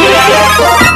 Yeah.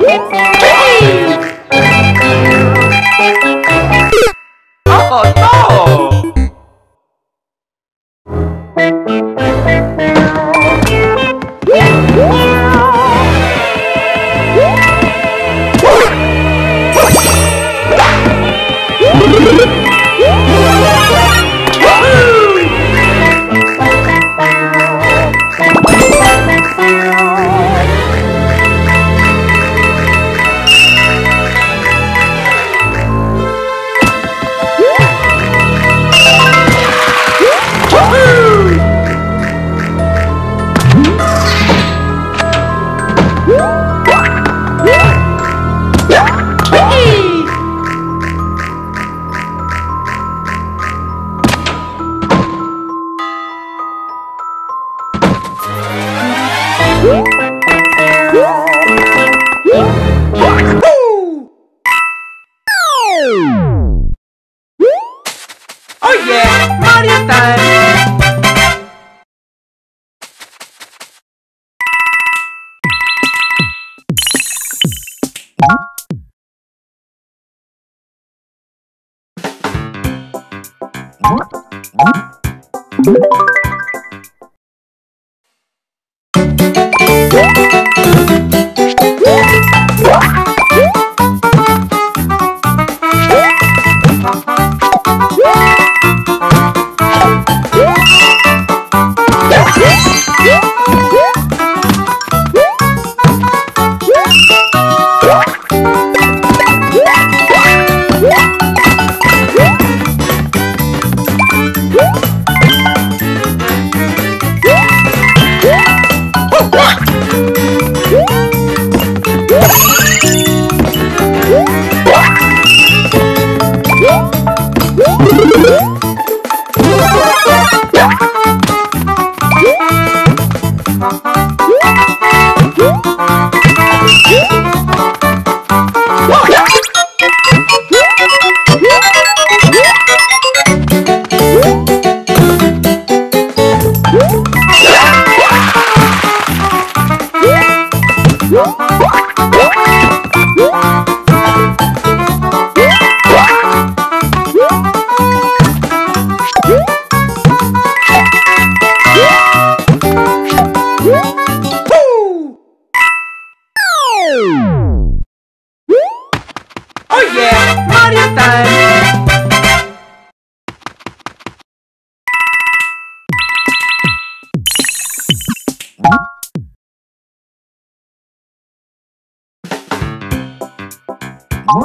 Yippee! Thank you. Yeah, Oh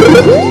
Mario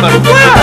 Marta.